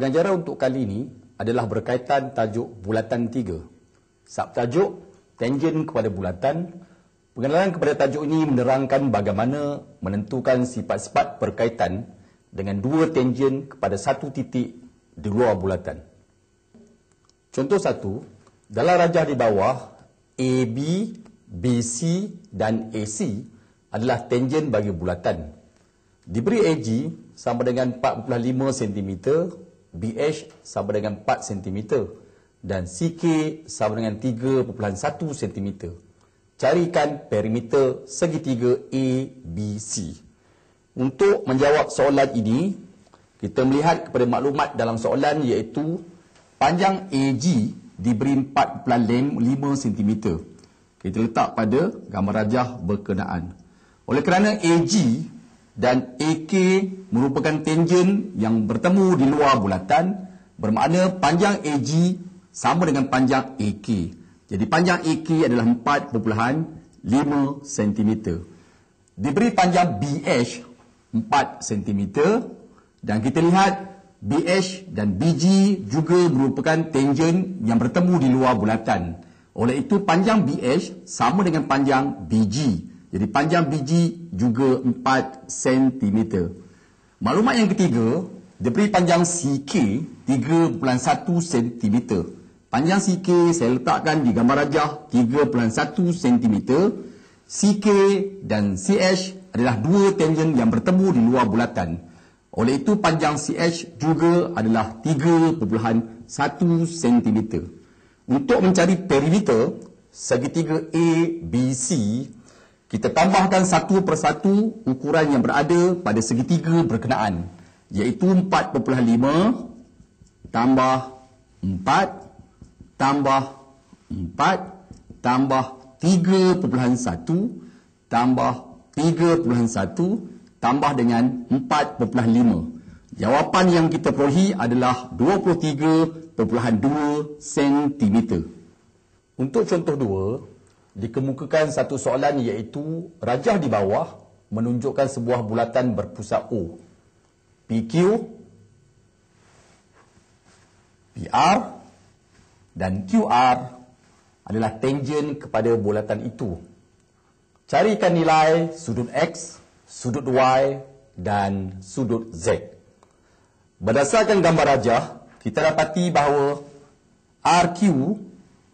Pengajaran untuk kali ini adalah berkaitan tajuk bulatan tiga. Subtajuk, tangen kepada bulatan. Pengenalan kepada tajuk ini menerangkan bagaimana menentukan sifat-sifat berkaitan dengan dua tangen kepada satu titik di luar bulatan. Contoh satu, dalam rajah di bawah, AB, BC dan AC adalah tangen bagi bulatan. Diberi AG sama dengan 4.5 cm, BH sama dengan 4 cm dan CK sama dengan 3.1 cm. Carikan perimeter segitiga ABC. Untuk menjawab soalan ini, kita melihat kepada maklumat dalam soalan iaitu panjang AG diberi 4.5 cm. Kita letak pada gambar rajah berkenaan. Oleh kerana AG dan AK merupakan tangen yang bertemu di luar bulatan, bermakna panjang AG sama dengan panjang AK. Jadi panjang AK adalah 4.5 cm. Diberi panjang BH 4 cm dan kita lihat BH dan BG juga merupakan tangen yang bertemu di luar bulatan. Oleh itu panjang BH sama dengan panjang BG. Jadi panjang biji juga 4 cm. Maklumat yang ketiga, diberi panjang CK 3.1 cm. Panjang CK saya letakkan di gambar rajah 3.1 cm. CK dan CH adalah dua tangen yang bertemu di luar bulatan. Oleh itu panjang CH juga adalah 3.1 cm. Untuk mencari perimeter segitiga ABC kita tambahkan satu persatu ukuran yang berada pada segitiga berkenaan iaitu 4.5 tambah 4 tambah 4 tambah 3.1 tambah 3.1 tambah dengan 4.5 jawapan yang kita perolehi adalah 23.2 cm untuk contoh dua dikemukakan satu soalan iaitu rajah di bawah menunjukkan sebuah bulatan berpusat O. PQ, PR dan QR adalah tangen kepada bulatan itu. Carikan nilai sudut X, sudut Y dan sudut Z. Berdasarkan gambar rajah, kita dapati bahawa RQ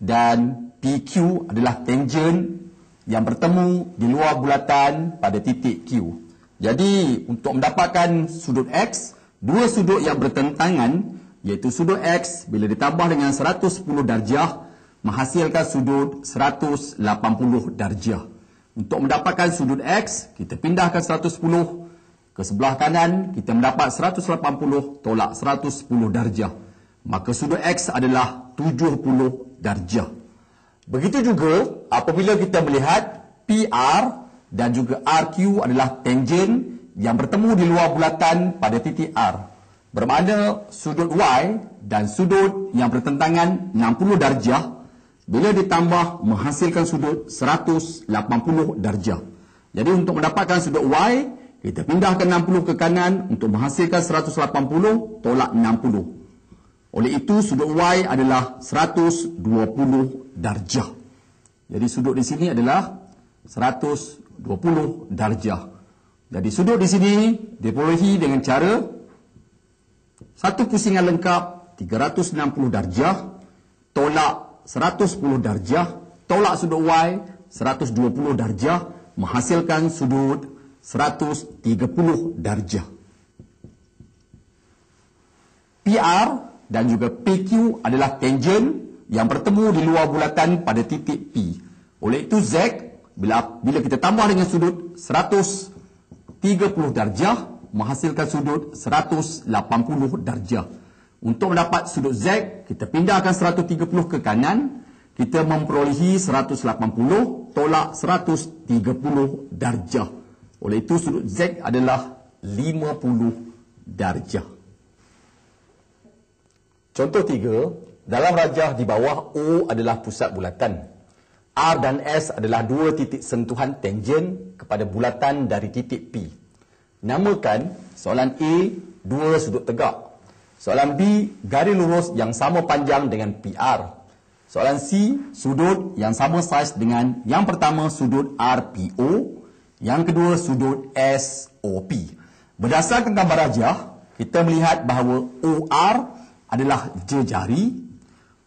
dan PQ adalah tangen yang bertemu di luar bulatan pada titik Q. Jadi untuk mendapatkan sudut X, dua sudut yang bertentangan iaitu sudut X bila ditambah dengan 110 darjah menghasilkan sudut 180 darjah. Untuk mendapatkan sudut X, kita pindahkan 110 ke sebelah kanan, kita mendapat 180 tolak 110 darjah. Maka sudut X adalah 70 darjah. Begitu juga apabila kita melihat PR dan juga RQ adalah tangen yang bertemu di luar bulatan pada titik R. Bermakna sudut Y dan sudut yang bertentangan 60 darjah bila ditambah menghasilkan sudut 180 darjah. Jadi untuk mendapatkan sudut Y, kita pindahkan 60 ke kanan untuk menghasilkan 180 tolak 60. Oleh itu sudut Y adalah 120 darjah. Jadi sudut di sini adalah 120 darjah. Jadi sudut di sini diperolehi dengan cara satu pusingan lengkap 360 darjah tolak 110 darjah tolak sudut Y 120 darjah menghasilkan sudut 130 darjah. PR dan juga PQ adalah tangen yang bertemu di luar bulatan pada titik P. Oleh itu Z bila bila kita tambah dengan sudut 130 darjah menghasilkan sudut 180 darjah. Untuk mendapat sudut Z, kita pindahkan 130 ke kanan, kita memperolehi 180 tolak 130 darjah. Oleh itu sudut Z adalah 50 darjah. Contoh tiga, dalam rajah di bawah O adalah pusat bulatan. R dan S adalah dua titik sentuhan tangen kepada bulatan dari titik P. Namakan soalan A dua sudut tegak. Soalan B, garis lurus yang sama panjang dengan PR. Soalan C, sudut yang sama saiz dengan yang pertama sudut RPO, yang kedua sudut SOP. Berdasarkan gambar rajah, kita melihat bahawa OR adalah jejari,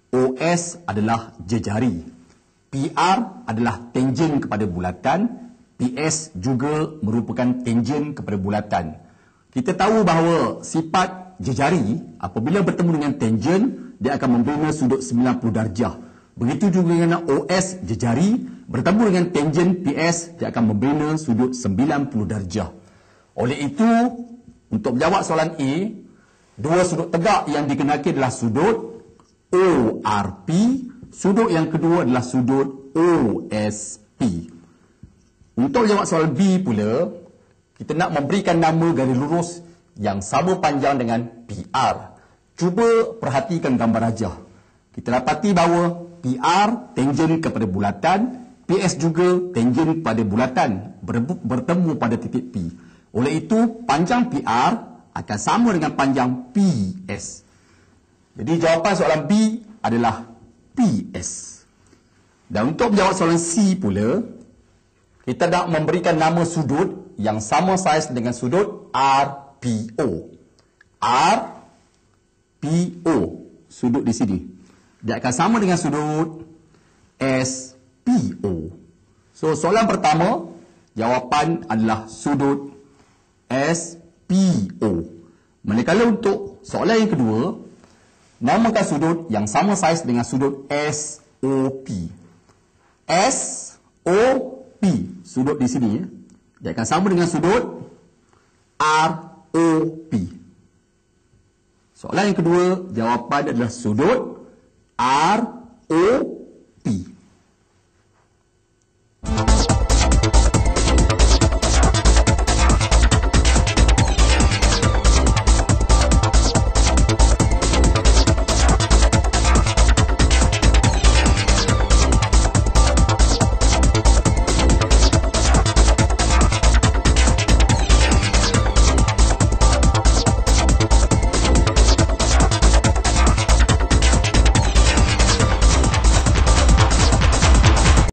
OS adalah jejari. PR adalah tangen kepada bulatan, PS juga merupakan tangen kepada bulatan. Kita tahu bahawa sifat jejari apabila bertemu dengan tangen dia akan membina sudut 90 darjah. Begitu juga dengan OS jejari bertemu dengan tangen PS dia akan membina sudut 90 darjah. Oleh itu untuk menjawab soalan A dua sudut tegak yang dikenakan adalah sudut ORP sudut yang kedua adalah sudut OSP. Untuk menjawab soalan B pula kita nak memberikan nama garis lurus yang sama panjang dengan PR. Cuba perhatikan gambar rajah. Kita dapati bahawa PR tangen kepada bulatan, PS juga tangen pada bulatan bertemu pada titik P. Oleh itu, panjang PR akan sama dengan panjang PS. Jadi jawapan soalan B adalah PS. Dan untuk menjawab soalan C pula, kita nak memberikan nama sudut yang sama saiz dengan sudut R PO. R PO sudut di sini. Dia akan sama dengan sudut SPO. So soalan pertama jawapan adalah sudut SPO. Manakala untuk soalan yang kedua namakan sudut yang sama saiz dengan sudut SOP. SOP sudut di sini ya. Dia akan sama dengan sudut R OP. Soalan yang kedua, jawapan adalah sudut ROP.